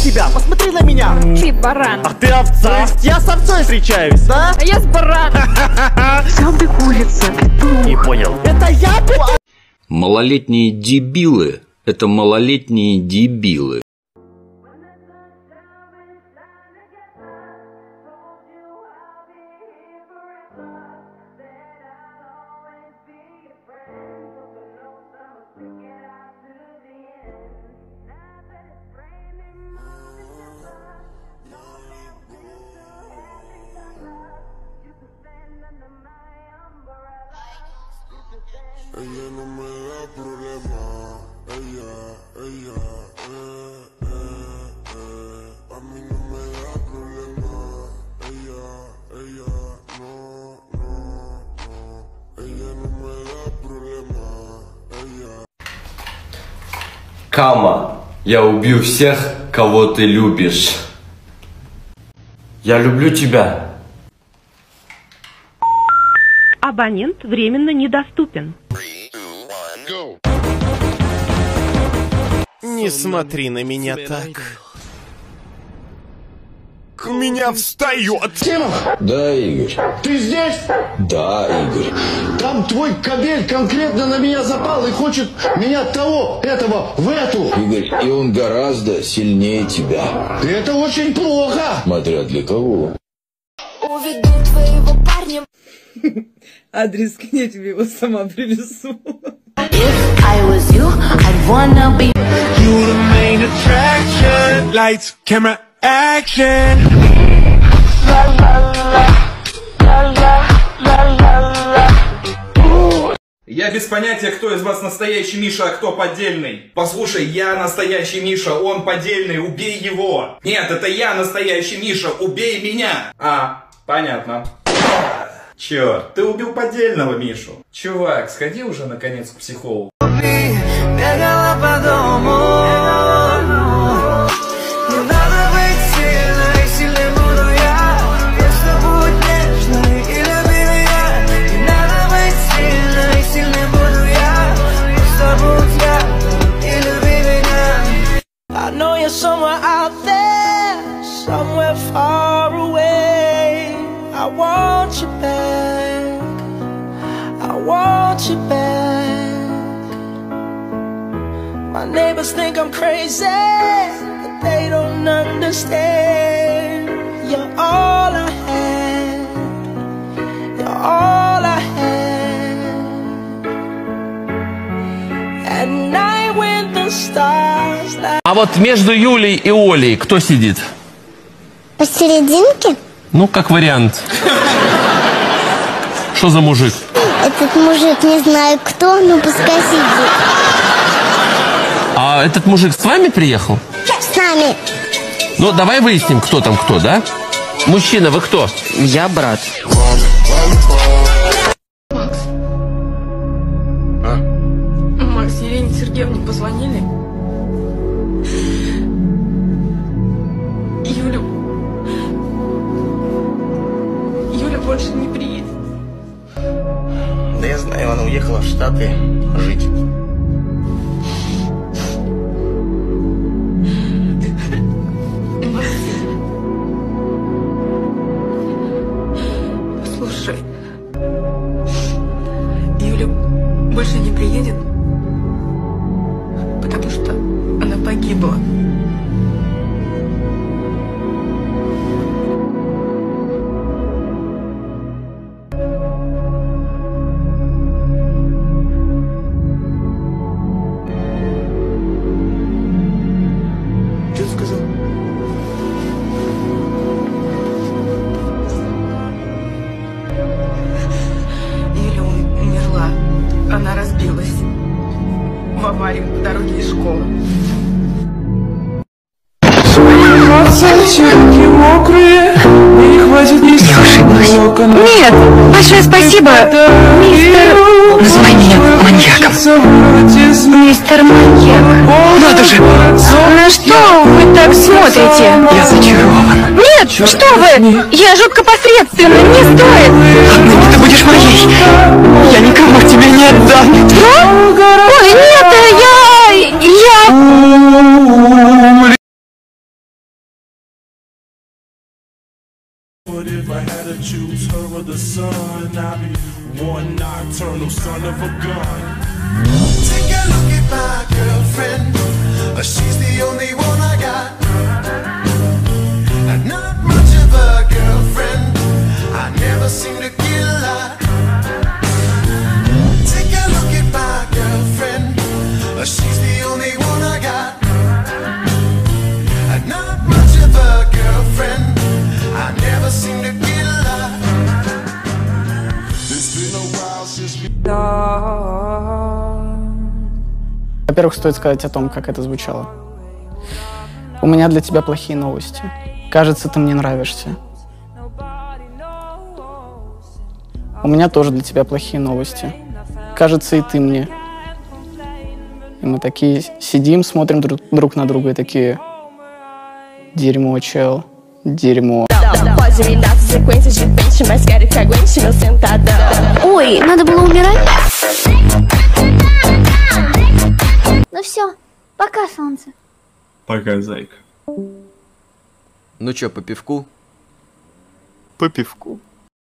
тебя, посмотри на меня. Ты баран. А ты овца. То есть я с овцой встречаюсь, да? А я с бараном. Сам ты курица, петух. Не понял. Это я петух? Малолетние дебилы – это малолетние дебилы. Ella no me da problema, ella, ella, eh, eh, eh. A mí no me da problema, ella, ella, no, no, no. Ella no me da problema, ella. Кама, я убью всех, кого ты любишь. Я люблю тебя. Абонент временно недоступен. Не смотри на меня так. У меня встает. Да, Игорь. Ты здесь? Да, Игорь. Там твой кабель конкретно на меня запал и хочет меня того, этого, в эту. Игорь, и он гораздо сильнее тебя. Это очень плохо. Смотря для кого. Адрес, я тебе его сама привезу. If I was you, I'd wanna be You the main attraction. Lights, camera, action. Я без понятия, кто из вас настоящий Миша, а кто поддельный. Послушай, я настоящий Миша, он поддельный, убей его. Нет, это я настоящий Миша, убей меня. А, понятно. Черт, ты убил поддельного Мишу. Чувак, сходи уже наконец к психологу. Somewhere out there Somewhere far away. I want you back want you back My neighbors think I'm crazy, but they don't understand. You're all I had. You're all I had. At night when the stars light. А вот между Юлей и Олей кто сидит? Посерединке Ну, как вариант. Что за мужик? этот мужик не знаю кто, но пускай сидит. А этот мужик с вами приехал? С нами. Ну, давай выясним, кто там кто, да? Мужчина, вы кто? Я брат. Макс, Елене Сергеевне позвонили. Юля... Юля больше не знаю, она уехала в Штаты жить. Слушай, Юля больше не приедет, потому что она погибла. Она разбилась в аварии по дороге из школы. Щеки мокрые, и хватит не Нет, большое спасибо, мистер... Называй меня маньяком. Мистер маньяк. Надо же. На что вы так смотрите? Я зачарован. Нет, Черт. что вы! Нет. Я жутко посредственно, не стоит! Отныне ты будешь моей! Я никому тебе не отдам! Что? Ой, нет, э, я... я... She's the only one I Во-первых, стоит сказать о том, как это звучало. У меня для тебя плохие новости. Кажется, ты мне нравишься. У меня тоже для тебя плохие новости. Кажется, и ты мне. И мы такие сидим, смотрим друг, друг на друга и такие... Дерьмо, чел. Дерьмо. Pode me dar sequência de pente, mas quero que aguente meu sentadão. Ой, надо было умирать? Ну все, пока, солнце. Пока, зайка. Ну чё, по пивку? По пивку.